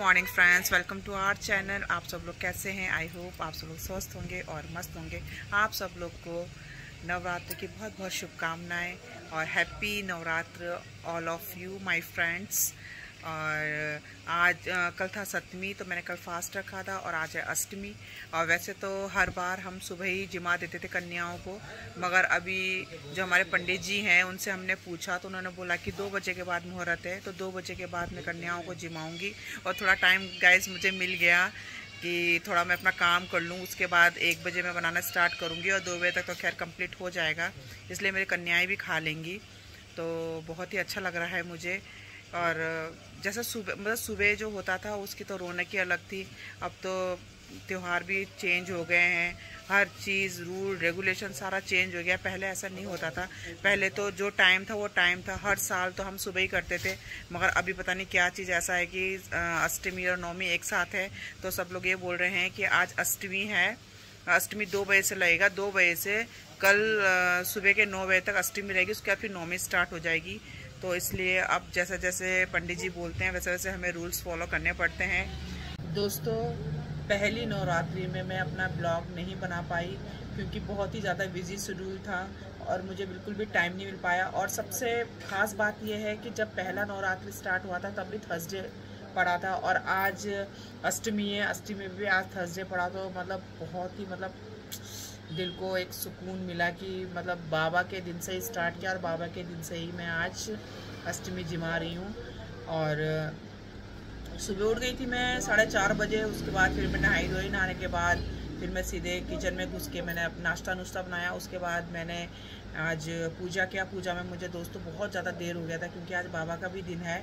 Morning friends welcome to our channel आप सब लोग कैसे हैं? आई होप आप सब लोग स्वस्थ होंगे और मस्त होंगे। आप सब लोग को नवरात्र की बहुत बहुत शुभकामनाएँ और happy Navratra all of you my friends और आज कल था सप्तमी तो मैंने कल फास्ट रखा था और आज है अष्टमी। और वैसे तो हर बार हम सुबह ही जिमा देते थे कन्याओं को, मगर अभी जो हमारे पंडित जी हैं, उनसे हमने पूछा तो उन्होंने बोला कि दो बजे के बाद मुहूर्त है तो दो बजे के बाद मैं कन्याओं को जिमाऊँगी। और थोड़ा टाइम गाइज़ मुझे मिल गया कि थोड़ा मैं अपना काम कर लूँ, उसके बाद एक बजे मैं बनाना स्टार्ट करूँगी और दो बजे तक तो खैर कंप्लीट हो जाएगा, इसलिए मेरी कन्याएँ भी खा लेंगी। तो बहुत ही अच्छा लग रहा है मुझे। और जैसा सुबह मतलब सुबह जो होता था, उसकी तो रौनक ही अलग थी। अब तो त्यौहार भी चेंज हो गए हैं। हर चीज़, रूल, रेगुलेशन सारा चेंज हो गया। पहले ऐसा नहीं होता था। पहले तो जो टाइम था, वो टाइम था। हर साल तो हम सुबह ही करते थे। मगर अभी पता नहीं क्या चीज़ ऐसा है कि अष्टमी और नवमी एक साथ है। तो सब लोग ये बोल रहे हैं कि आज अष्टमी है। अष्टमी दो बजे से लगेगा। दो बजे से कल सुबह के नौ बजे तक अष्टमी रहेगी। उसके बाद फिर नौमी स्टार्ट हो जाएगी। तो इसलिए अब जैसे जैसे पंडित जी बोलते हैं, वैसे वैसे हमें रूल्स फॉलो करने पड़ते हैं। दोस्तों, पहली नवरात्रि में मैं अपना ब्लॉग नहीं बना पाई, क्योंकि बहुत ही ज़्यादा बिज़ी शेड्यूल था और मुझे बिल्कुल भी टाइम नहीं मिल पाया। और सबसे ख़ास बात यह है कि जब पहला नवरात्रि स्टार्ट हुआ था, तब भी थर्सडे पड़ा था। और आज अष्टमी है, अष्टमी में भी आज थर्सडे पड़ा तो मतलब बहुत ही मतलब दिल को एक सुकून मिला कि मतलब बाबा के दिन से ही स्टार्ट किया और बाबा के दिन से ही मैं आज अष्टमी जिमा रही हूँ। और सुबह उठ गई थी मैं साढ़े चार बजे, उसके बाद फिर मैं नहाई धोई नहाने के बाद फिर मैं सीधे किचन में घुस के मैंने नाश्ता नुश्ता बनाया। उसके बाद मैंने आज पूजा किया। पूजा में मुझे दोस्तों बहुत ज़्यादा देर हो गया था क्योंकि आज बाबा का भी दिन है।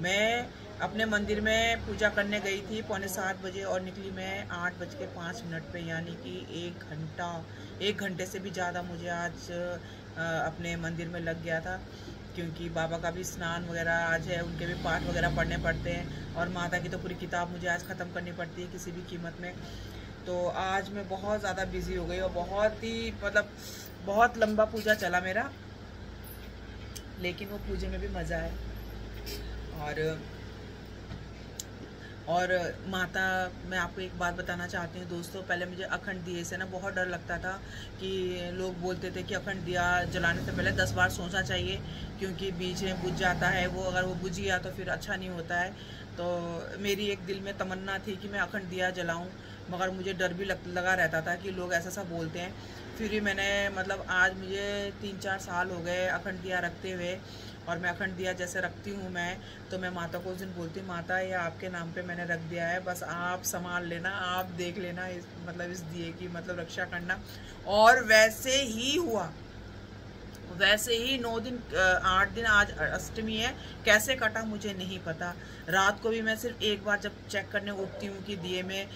मैं अपने मंदिर में पूजा करने गई थी, पौने सात बजे और निकली मैं आठ बज के पाँच मिनट पे, यानी कि एक घंटा, एक घंटे से भी ज़्यादा मुझे आज अपने मंदिर में लग गया था, क्योंकि बाबा का भी स्नान वगैरह आज है, उनके भी पाठ वगैरह पढ़ने पड़ते हैं और माता की तो पूरी किताब मुझे आज ख़त्म करनी पड़ती है किसी भी कीमत में। तो आज मैं बहुत ज़्यादा बिज़ी हो गई और बहुत ही मतलब बहुत लंबा पूजा चला मेरा, लेकिन वो पूजे में भी मज़ा है और और माता, मैं आपको एक बात बताना चाहती हूँ, दोस्तों, पहले मुझे अखंड दिए से ना बहुत डर लगता था कि लोग बोलते थे कि अखंड दिया जलाने से पहले दस बार सोचना चाहिए, क्योंकि बीच में बुझ जाता है, वो अगर वो बुझ गया तो फिर अच्छा नहीं होता है। तो मेरी एक दिल में तमन्ना थी कि मैं अखंड दिया जलाऊँ। मगर मुझे डर भी लग, लगा रहता था कि लोग ऐसा सा बोलते हैं। फिर भी मैंने मतलब आज मुझे तीन चार साल हो गए अखंड दिया रखते हुए और मैं अखंड दिया जैसे रखती हूँ मैं तो मैं माता को उस दिन बोलती हूँ माता ये आपके नाम पे मैंने रख दिया है बस आप संभाल लेना आप देख लेना इस मतलब इस दिए की मतलब रक्षा करना। और वैसे ही हुआ। वैसे ही नौ दिन आठ दिन आज अष्टमी है। कैसे कटा मुझे नहीं पता। रात को भी मैं सिर्फ़ एक बार जब चेक करने उठती हूँ कि दिए में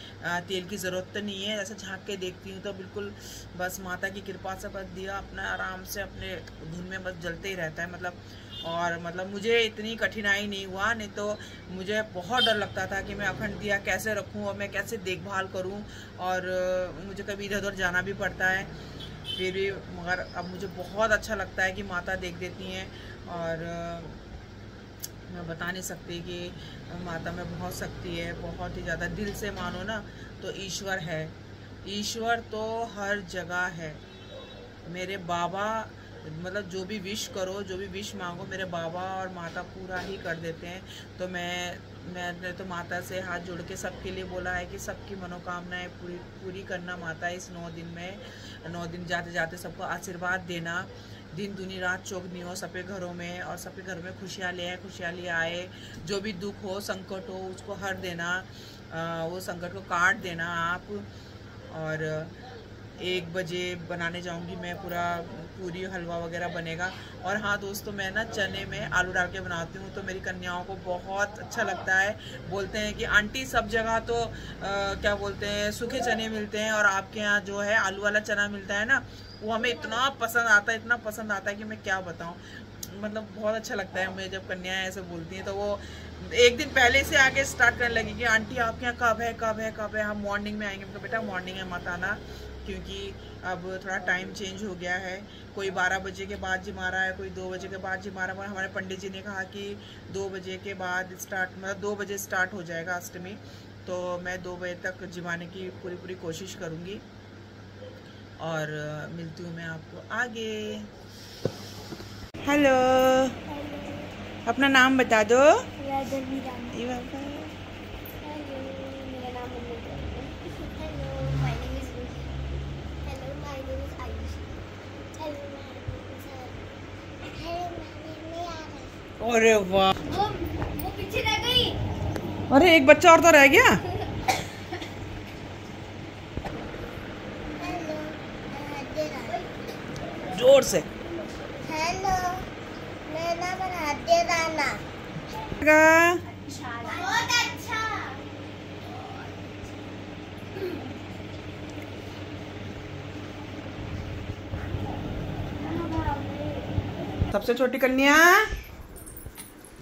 तेल की ज़रूरत तो नहीं है, ऐसे झाँक के देखती हूँ तो बिल्कुल बस माता की कृपा से बस दिया अपना, आराम से अपने धुन में बस जलते ही रहता है मतलब। और मतलब मुझे इतनी कठिनाई नहीं हुआ, नहीं तो मुझे बहुत डर लगता था कि मैं अखंड दिया कैसे रखूँ और मैं कैसे देखभाल करूँ। और मुझे कभी इधर उधर जाना भी पड़ता है। फिर भी मगर अब मुझे बहुत अच्छा लगता है कि माता देख देती हैं और मैं बता नहीं सकती कि माता में बहुत शक्ति है, बहुत ही ज़्यादा दिल से मानो ना तो ईश्वर है। ईश्वर तो हर जगह है। मेरे बाबा मतलब जो भी विश करो, जो भी विश मांगो, मेरे बाबा और माता पूरा ही कर देते हैं। तो मैं मैंने तो माता से हाथ जोड़ के सबके लिए बोला है कि सबकी मनोकामनाएँ पूरी पूरी करना माता इस नौ दिन में। नौ दिन जाते जाते सबको आशीर्वाद देना। दिन, दुनी, रात चौकनी हो, सबके घरों में और सबके घर में खुशहाली आए खुशहाली आए। जो भी दुख हो, संकट हो, उसको हर देना। वो संकट को काट देना आप। और एक बजे बनाने जाऊँगी मैं पूरा पूरी हलवा वगैरह बनेगा। और हाँ दोस्तों मैं ना चने में आलू डाल के बनाती हूँ तो मेरी कन्याओं को बहुत अच्छा लगता है। बोलते हैं कि आंटी सब जगह तो आ, क्या बोलते हैं सूखे चने मिलते हैं और आपके यहाँ जो है आलू वाला चना मिलता है ना वो हमें इतना पसंद आता है इतना पसंद आता है कि मैं क्या बताऊँ। मतलब बहुत अच्छा लगता है मुझे जब कन्याएँ ऐसे बोलती हैं तो वो एक दिन पहले से आके स्टार्ट करने लगी कि आंटी आपके यहाँ कब है कब है कब है? हम मॉर्निंग में आएँगे बेटा मॉर्निंग है मत आना। क्योंकि अब थोड़ा टाइम चेंज हो गया है। कोई 12 बजे के बाद जिमा रहा है कोई दो बजे के बाद जिमा रहा है। हमारे पंडित जी ने कहा कि दो बजे के बाद स्टार्ट मतलब दो बजे स्टार्ट हो जाएगा अष्टमी। तो मैं दो बजे तक जिमाने की पूरी पूरी कोशिश करूँगी। और मिलती हूँ मैं आपको आगे। हेलो अपना नाम बता दो। अरे वाह। वो, वो पीछे रह गई। अरे एक बच्चा और तो रह गया? ज़ोर से। हेलो मेरा बहुत अच्छा। सबसे छोटी कन्या?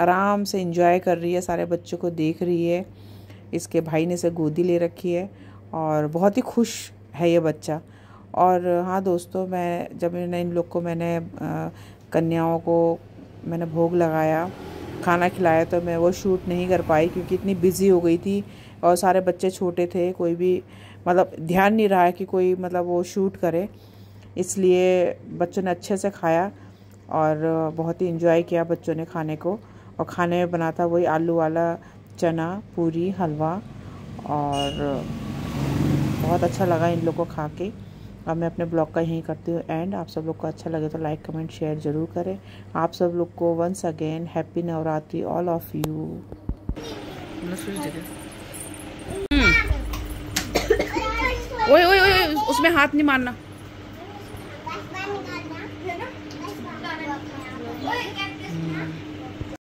आराम से इंजॉय कर रही है, सारे बच्चों को देख रही है, इसके भाई ने इसे गोदी ले रखी है और बहुत ही खुश है ये बच्चा। और हाँ दोस्तों, मैं जब मैंने इन लोग को मैंने कन्याओं को मैंने भोग लगाया, खाना खिलाया तो मैं वो शूट नहीं कर पाई क्योंकि इतनी बिज़ी हो गई थी और सारे बच्चे छोटे थे, कोई भी मतलब ध्यान नहीं रहा कि कोई मतलब वो शूट करे। इसलिए बच्चों ने अच्छे से खाया और बहुत ही इन्जॉय किया बच्चों ने खाने को। और खाने में बना था वही आलू वाला चना पूरी हलवा और बहुत अच्छा लगा इन लोग को खा के अब मैं अपने ब्लॉग का यहीं करती हूँ एंड। आप सब लोग को अच्छा लगे तो लाइक कमेंट शेयर ज़रूर करें। आप सब लोग को once again happy Navratri all of you ओए ओए ओए उसमें हाथ नहीं मारना।